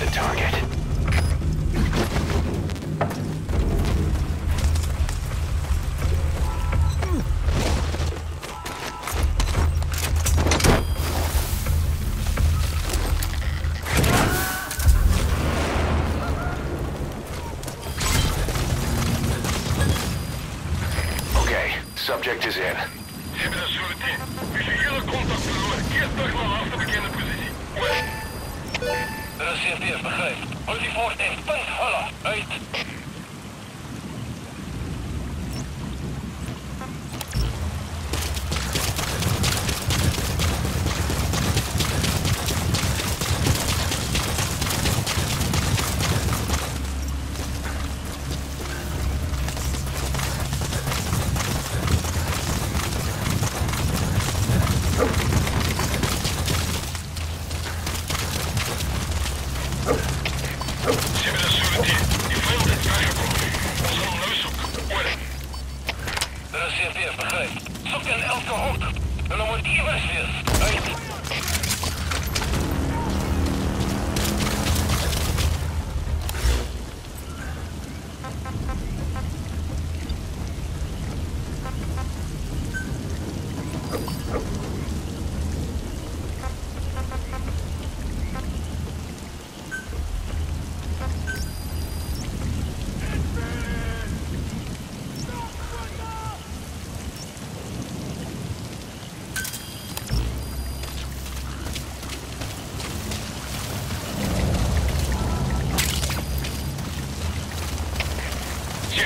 the target. Subject is in. weer begrijpt. Ruzie voortaan.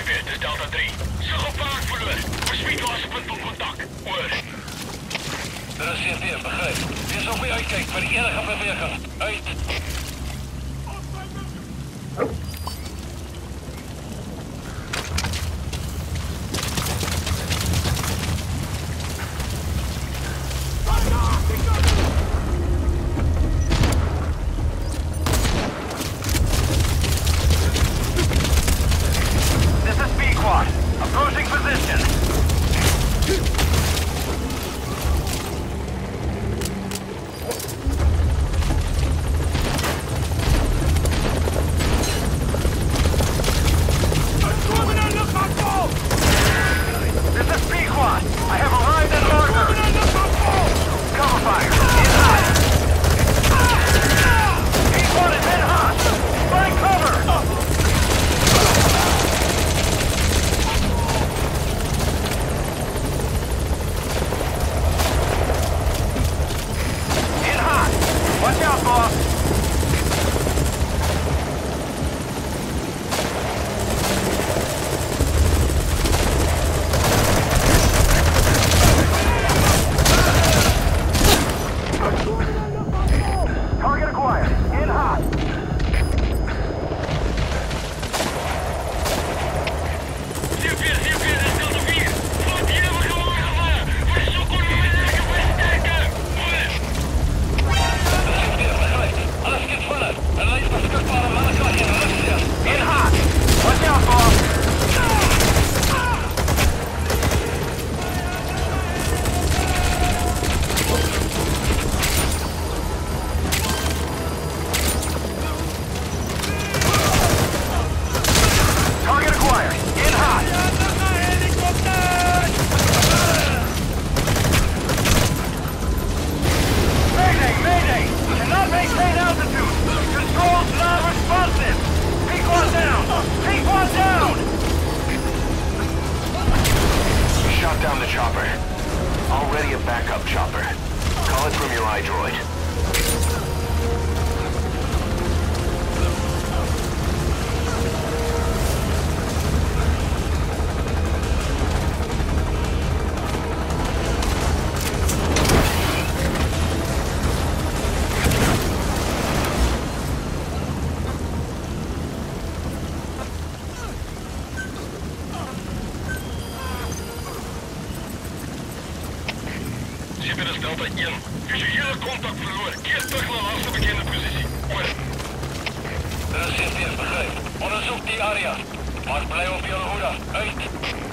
Negatief, dit is Delta 3. Sig op vaart punt op contact. Oor. Er is weer begrepen. Wees op je enige beweging. Uit. backup chopper. Call it from your iDroid. positie binnen Delta 1. Visuele contact verloren. Keer terug naar de laatste bekende positie. Over. Dat is eerst begrijp. Onderzoek die area. Maar blijf op je hoede. Uit.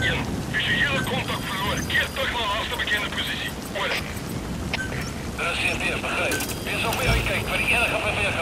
1. Visuele kontak verloor. Keer terug na laaste bekende posisie. Oor. Daar sien weer begryp. Wees op die uitkyk vir enige beweging.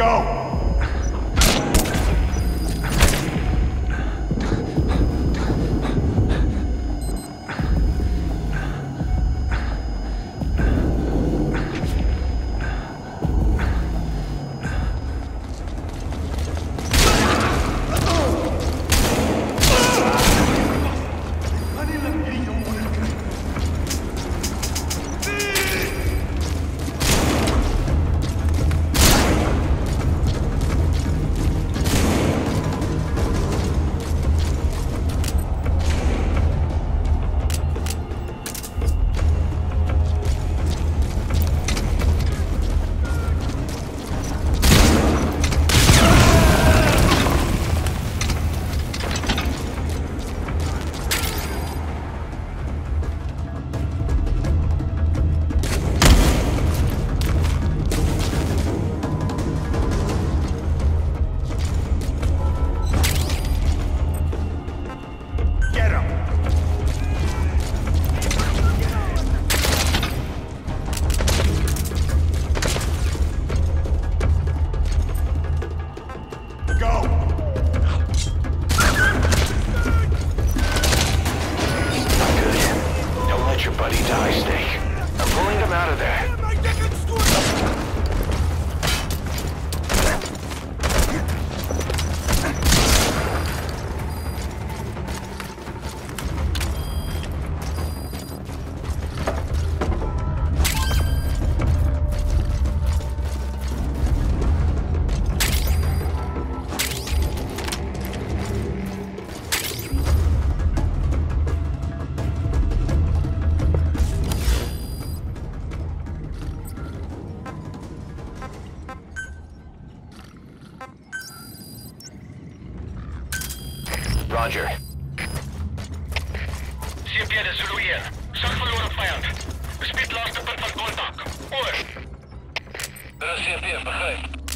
Go!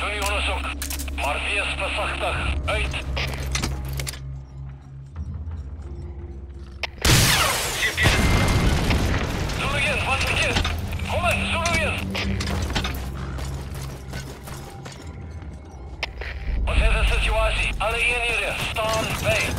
Duyun oluşum. Marfiye sıfasaktak. Eyt. Zulugen, vazgeçin. Komen, Zulugen. Оценка ситуации. Alle Injeniere, staan bij.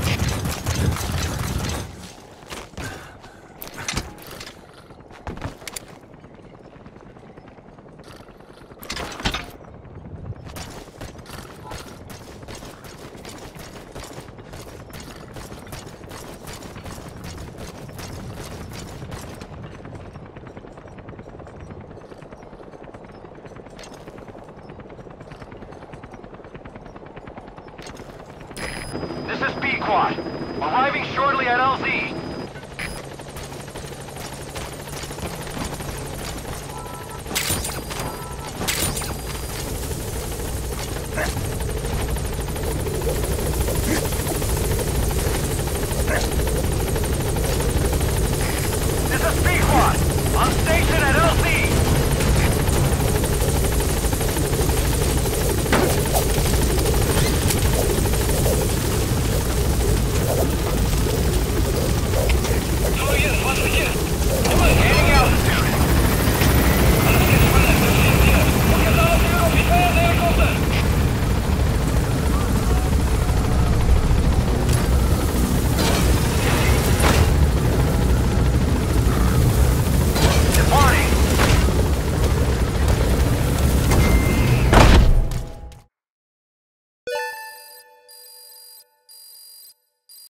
Is Pequod. Arriving shortly at LZ. Over!